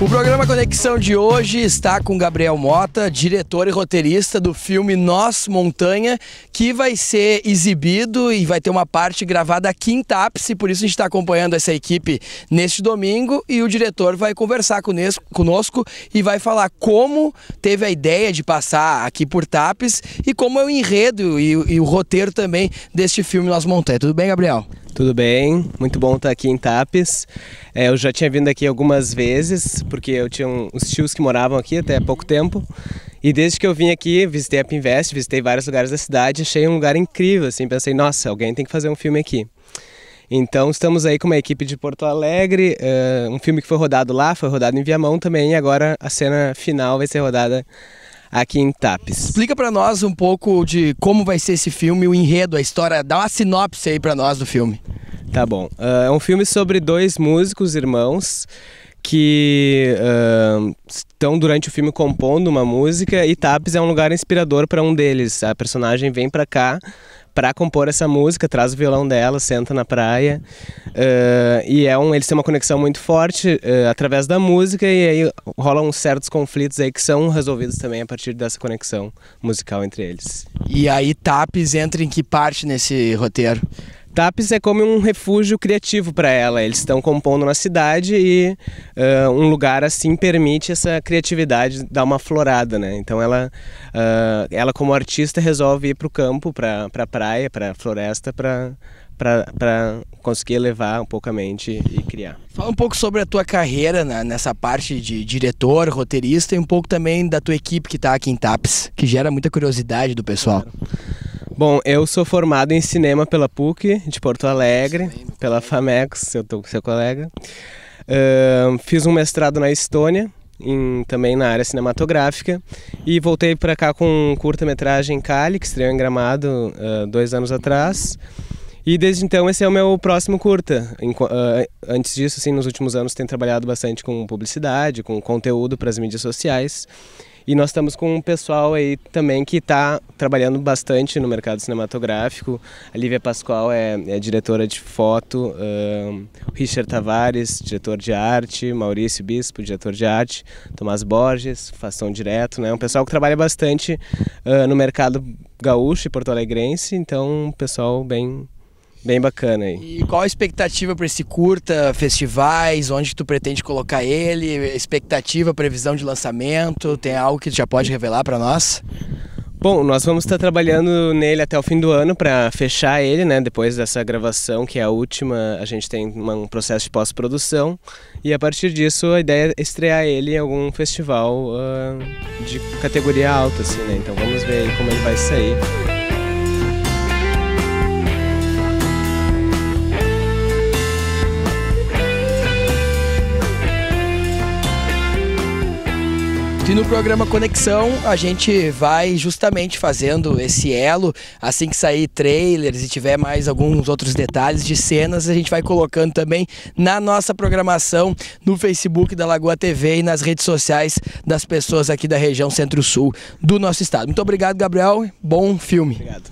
O programa Conexão de hoje está com Gabriel Mota, diretor e roteirista do filme Nós Montanha, que vai ser exibido e vai ter uma parte gravada aqui em Tápice, por isso a gente está acompanhando essa equipe neste domingo e o diretor vai conversar conosco e vai falar como teve a ideia de passar aqui por Tápice e como é o enredo e, e o roteiro também deste filme Nós Montanha. Tudo bem, Gabriel? Tudo bem, muito bom estar aqui em Tapes. É, eu já tinha vindo aqui algumas vezes, porque eu tinha uns tios que moravam aqui até há pouco tempo. E desde que eu vim aqui, visitei a Pinvest, visitei vários lugares da cidade, achei um lugar incrível, assim, pensei, nossa, alguém tem que fazer um filme aqui. Então estamos aí com uma equipe de Porto Alegre, uh, um filme que foi rodado lá, foi rodado em Viamão também, e agora a cena final vai ser rodada aqui em Tapes. Explica para nós um pouco de como vai ser esse filme, o enredo, a história, dá uma sinopse aí para nós do filme. Tá bom. Uh, é um filme sobre dois músicos irmãos que uh, estão durante o filme compondo uma música e Tapes é um lugar inspirador para um deles. A personagem vem para cá para compor essa música, traz o violão dela, senta na praia. Uh, e é um, eles têm uma conexão muito forte uh, através da música e aí rolam certos conflitos aí que são resolvidos também a partir dessa conexão musical entre eles. E aí Tapes entra em que parte nesse roteiro? Tapes é como um refúgio criativo para ela. Eles estão compondo na cidade e uh, um lugar assim permite essa criatividade dar uma florada, né? Então ela, uh, ela como artista resolve ir para o campo, para a praia, para a floresta, para para conseguir elevar um pouco a mente e criar. Fala um pouco sobre a tua carreira né, nessa parte de diretor, roteirista e um pouco também da tua equipe que está aqui em TAPS, que gera muita curiosidade do pessoal. Claro. Bom, eu sou formado em cinema pela PUC de Porto Alegre, pela FAMEX, seu, seu colega. Uh, fiz um mestrado na Estônia, em, também na área cinematográfica, e voltei para cá com um curta-metragem Cali, que estreou em Gramado uh, dois anos atrás. E desde então esse é o meu próximo curta. Uh, antes disso, assim, nos últimos anos tenho trabalhado bastante com publicidade, com conteúdo para as mídias sociais. E nós estamos com um pessoal aí também que está trabalhando bastante no mercado cinematográfico. A Lívia Pascoal é, é diretora de foto, uh, Richard Tavares, diretor de arte, Maurício Bispo, diretor de arte, Tomás Borges, Fação Direto, né? Um pessoal que trabalha bastante uh, no mercado gaúcho e porto-alegrense, então um pessoal bem bem bacana aí. E qual a expectativa para esse curta, festivais, onde tu pretende colocar ele, expectativa, previsão de lançamento, tem algo que tu já pode revelar para nós? Bom, nós vamos estar trabalhando nele até o fim do ano para fechar ele, né? Depois dessa gravação, que é a última, a gente tem um processo de pós-produção e a partir disso a ideia é estrear ele em algum festival uh, de categoria alta, assim, né? Então vamos ver como ele vai sair. E no programa Conexão a gente vai justamente fazendo esse elo. Assim que sair trailers e tiver mais alguns outros detalhes de cenas, a gente vai colocando também na nossa programação no Facebook da Lagoa TV e nas redes sociais das pessoas aqui da região Centro-Sul do nosso estado. Muito obrigado, Gabriel. Bom filme. Obrigado.